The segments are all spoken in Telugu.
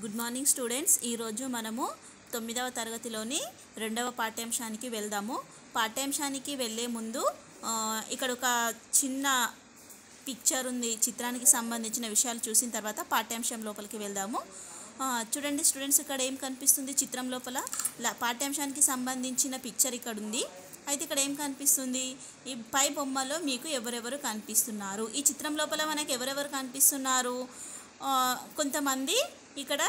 గుడ్ మార్నింగ్ స్టూడెంట్స్ ఈరోజు మనము తొమ్మిదవ తరగతిలోని రెండవ పాఠ్యాంశానికి వెళ్దాము. పాఠ్యాంశానికి వెళ్ళే ముందు ఇక్కడ ఒక చిన్న పిక్చర్ ఉంది. చిత్రానికి సంబంధించిన విషయాలు చూసిన తర్వాత పాఠ్యాంశం లోపలికి వెళ్దాము. చూడండి స్టూడెంట్స్ ఇక్కడ ఏం కనిపిస్తుంది చిత్రం లోపల? పాఠ్యాంశానికి సంబంధించిన పిక్చర్ ఇక్కడ ఉంది. అయితే ఇక్కడ ఏం కనిపిస్తుంది? ఈ పై బొమ్మలో మీకు ఎవరెవరు కనిపిస్తున్నారు? ఈ చిత్రం లోపల మనకు ఎవరెవరు కనిపిస్తున్నారు? కొంతమంది ఇక్కడ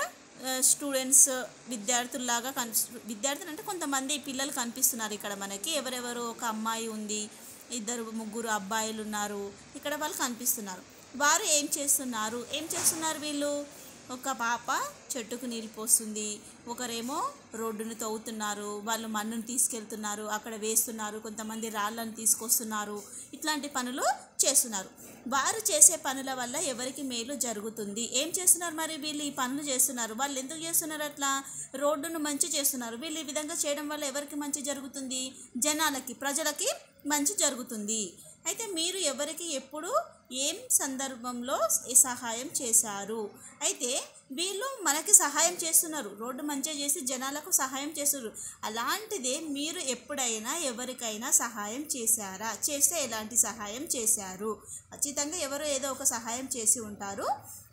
స్టూడెంట్స్ విద్యార్థుల్లాగా కనిపి విద్యార్థులు అంటే కొంతమంది పిల్లలు కనిపిస్తున్నారు ఇక్కడ మనకి. ఎవరెవరు ఒక అమ్మాయి ఉంది ఇద్దరు ముగ్గురు అబ్బాయిలు ఉన్నారు ఇక్కడ వాళ్ళు కనిపిస్తున్నారు. వారు ఏం చేస్తున్నారు? ఏం చేస్తున్నారు వీళ్ళు? ఒక పాప చెట్టుకు నీళ్ళు పోస్తుంది. ఒకరేమో రోడ్డును తవ్వుతున్నారు. వాళ్ళు మన్నును తీసుకెళ్తున్నారు. అక్కడ వేస్తున్నారు. కొంతమంది రాళ్ళను తీసుకొస్తున్నారు. ఇట్లాంటి పనులు చేస్తున్నారు. వారు చేసే పనుల వల్ల ఎవరికి మేలు జరుగుతుంది. ఏం చేస్తున్నారు మరి వీళ్ళు ఈ పనులు చేస్తున్నారు? వాళ్ళు ఎందుకు చేస్తున్నారు అట్లా? రోడ్డును మంచి చేస్తున్నారు. వీళ్ళు ఈ విధంగా చేయడం వల్ల ఎవరికి మంచి జరుగుతుంది? జనాలకి ప్రజలకి మంచి జరుగుతుంది. అయితే మీరు ఎవరికి ఎప్పుడు ఏం సందర్భంలో ఈ సహాయం చేశారు? అయితే వీళ్ళు మనకి సహాయం చేస్తున్నారు. రోడ్డు మంచిగా చేసి జనాలకు సహాయం చేస్తున్నారు. అలాంటిదే మీరు ఎప్పుడైనా ఎవరికైనా సహాయం చేశారా? చేస్తే ఎలాంటి సహాయం చేశారు? ఖచ్చితంగా ఎవరు ఏదో ఒక సహాయం చేసి ఉంటారు.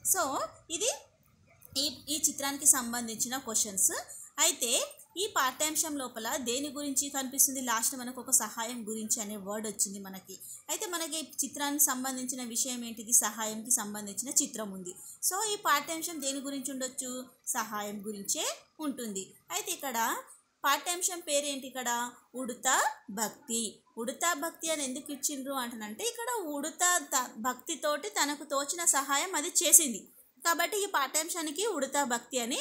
సో ఇది ఈ ఈ చిత్రానికి సంబంధించిన క్వశ్చన్స్ అయితే ఈ పాఠ్యాంశం లోపల దేని గురించి కనిపిస్తుంది? లాస్ట్ మనకు ఒక సహాయం గురించి అనే వర్డ్ వచ్చింది మనకి. అయితే మనకి చిత్రానికి సంబంధించిన విషయం ఏంటిది? సహాయంకి సంబంధించిన చిత్రం ఉంది. సో ఈ పాఠ్యాంశం దేని గురించి ఉండొచ్చు? సహాయం గురించే ఉంటుంది. అయితే ఇక్కడ పాఠ్యాంశం పేరేంటి ఇక్కడ? ఉడత భక్తి. ఉడత భక్తి అని ఎందుకు ఇచ్చిండ్రు అంటనంటే ఇక్కడ ఉడత త- భక్తితోటి తనకు తోచిన సహాయం అది చేసింది. కాబట్టి ఈ పాఠ్యాంశానికి ఉడత భక్తి అని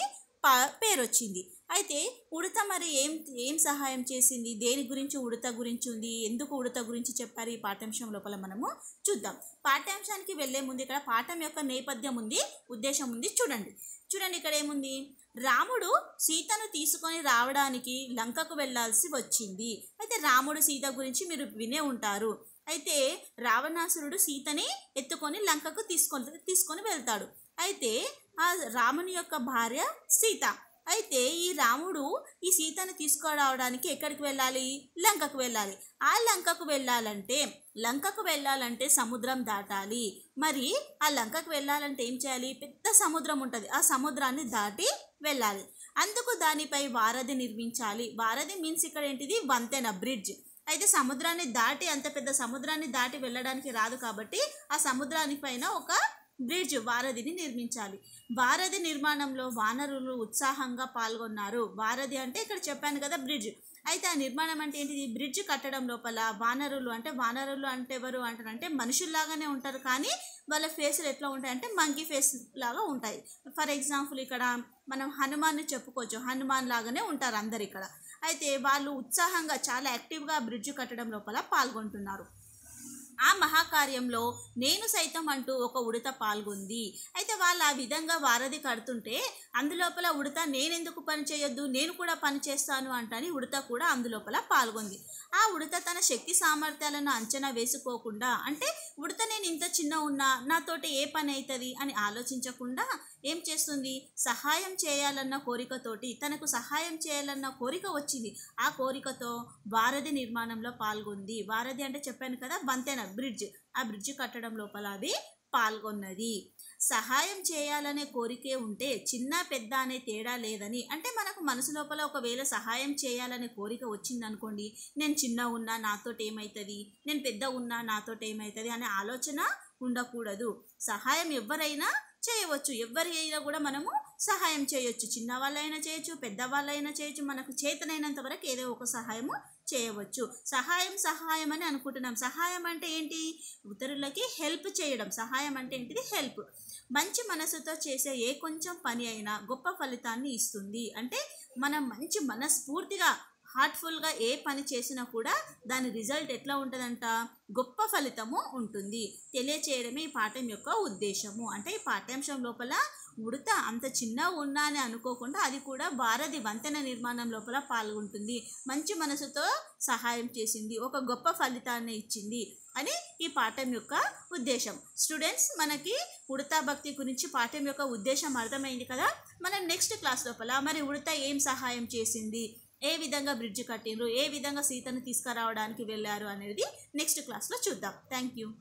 పేరు వచ్చింది అయితే ఉడత మరి ఏం ఏం సహాయం చేసింది? దేని గురించి ఉడత గురించి ఉంది? ఎందుకు ఉడత గురించి చెప్పారు ఈ పాఠ్యాంశం లోపల మనము చూద్దాం. పాఠ్యాంశానికి వెళ్ళే ముందు ఇక్కడ పాఠం యొక్క నేపథ్యం ఉంది ఉద్దేశం ఉంది చూడండి. చూడండి ఇక్కడ ఏముంది? రాముడు సీతను తీసుకొని రావడానికి లంకకు వెళ్ళాల్సి వచ్చింది. అయితే రాముడు సీత గురించి మీరు వినే ఉంటారు. అయితే రావణాసురుడు సీతని ఎత్తుకొని లంకకు తీసుకొని తీసుకొని వెళ్తాడు. అయితే ఆ రాముని యొక్క భార్య సీత. అయితే ఈ రాముడు ఈ సీతను తీసుకురావడానికి ఎక్కడికి వెళ్ళాలి? లంకకు వెళ్ళాలి. ఆ లంకకు వెళ్ళాలంటే లంకకు వెళ్ళాలంటే సముద్రం దాటాలి. మరి ఆ లంకకు వెళ్ళాలంటే ఏం చేయాలి? పెద్ద సముద్రం ఉంటుంది. ఆ సముద్రాన్ని దాటి వెళ్ళాలి. అందుకు దానిపై వారధి నిర్మించాలి. వారధి మీన్స్ ఇక్కడ ఏంటిది? వంతెన బ్రిడ్జ్ అయితే సముద్రాన్ని దాటి అంత పెద్ద సముద్రాన్ని దాటి వెళ్ళడానికి రాదు కాబట్టి ఆ సముద్రాని పైన ఒక బ్రిడ్జ్ వారధిని నిర్మించాలి. వారధి నిర్మాణంలో వానరులు ఉత్సాహంగా పాల్గొన్నారు. వారధి అంటే ఇక్కడ చెప్పాను కదా బ్రిడ్జ్. అయితే ఆ నిర్మాణం అంటే ఏంటిది? బ్రిడ్జ్ కట్టడం లోపల వానరులు అంటే వానరులు అంటే ఎవరు అంటారంటే మనుషుల్లాగానే ఉంటారు. కానీ వాళ్ళ ఫేసులు ఎట్లా ఉంటాయి అంటే మంకీ ఫేస్ లాగా ఉంటాయి. ఫర్ ఎగ్జాంపుల్ ఇక్కడ మనం హనుమాన్ని చెప్పుకోవచ్చు. హనుమాన్ లాగానే ఉంటారు అందరు ఇక్కడ. అయితే వాళ్ళు ఉత్సాహంగా చాలా యాక్టివ్గా బ్రిడ్జ్ కట్టడం లోపల పాల్గొంటున్నారు. కార్యంలో నేను సైతం అంటూ ఒక ఉడత పాల్గొంది. అయితే వాళ్ళు ఆ విధంగా వారధి కడుతుంటే అందులోపల ఉడత నేనెందుకు పని చేయొద్దు నేను కూడా పని చేస్తాను అంటని ఉడత కూడా అందులోపల పాల్గొంది. ఆ ఉడత తన శక్తి సామర్థ్యాలను అంచనా వేసుకోకుండా అంటే ఉడత నేను ఇంత చిన్న ఉన్నా నాతోటి ఏ పని అవుతుంది అని ఆలోచించకుండా ఏం చేస్తుంది? సహాయం చేయాలన్న కోరికతోటి తనకు సహాయం చేయాలన్న కోరిక వచ్చింది. ఆ కోరికతో వారధి నిర్మాణంలో పాల్గొంది. వారధి అంటే చెప్పాను కదా బంతెన బ్రిడ్జ్. ఆ బ్రిడ్జ్ కట్టడం లోపల అది పాల్గొన్నది. సహాయం చేయాలనే కోరికే ఉంటే చిన్న పెద్ద అనే తేడా లేదని అంటే మనకు మనసు లోపల ఒకవేళ సహాయం చేయాలనే కోరిక వచ్చిందనుకోండి నేను చిన్న ఉన్నా నాతోటి ఏమవుతుంది నేను పెద్ద ఉన్నా నాతోటి ఏమవుతుంది అనే ఆలోచన ఉండకూడదు. సహాయం ఎవరైనా చేయవచ్చు ఎవరి అయినా కూడా మనము సహాయం చేయొచ్చు. చిన్నవాళ్ళైనా చేయొచ్చు పెద్దవాళ్ళైనా చేయొచ్చు. మనకు చేతనైనంత వరకు ఏదో ఒక సహాయము చేయవచ్చు. సహాయం సహాయం అని అనుకుంటున్నాం. సహాయం అంటే ఏంటి? ఇతరులకి హెల్ప్ చేయడం. సహాయం అంటే ఏంటిది? హెల్ప్. మంచి మనసుతో చేసే ఏ కొంచెం పని అయినా గొప్ప ఫలితాన్ని ఇస్తుంది. అంటే మనం మంచి మనస్ఫూర్తిగా హార్ట్ఫుల్గా ఏ పని చేసినా కూడా దాని రిజల్ట్ ఎట్లా ఉంటుందంట? గొప్ప ఫలితము ఉంటుంది. తెలియచేయడమే ఈ పాఠం యొక్క ఉద్దేశము. అంటే ఈ పాఠ్యాంశం లోపల ఉడత అంత చిన్న ఉన్నా అని అనుకోకుండా అది కూడా భారతి వంతెన నిర్మాణం లోపల పాల్గొంటుంది. మంచి మనసుతో సహాయం చేసింది. ఒక గొప్ప ఫలితాన్ని ఇచ్చింది అని ఈ పాఠం యొక్క ఉద్దేశం. స్టూడెంట్స్ మనకి ఉడతా భక్తి గురించి పాఠం యొక్క ఉద్దేశం అర్థమైంది కదా? మనం నెక్స్ట్ క్లాస్ లోపల మరి ఉడత ఏం సహాయం చేసింది? ఏ విధంగా బ్రిడ్జ్ కట్టిండ్రు? ఏ విధంగా సీతను తీసుకురావడానికి వెళ్ళారు అనేది నెక్స్ట్ క్లాస్లో చూద్దాం. Thank you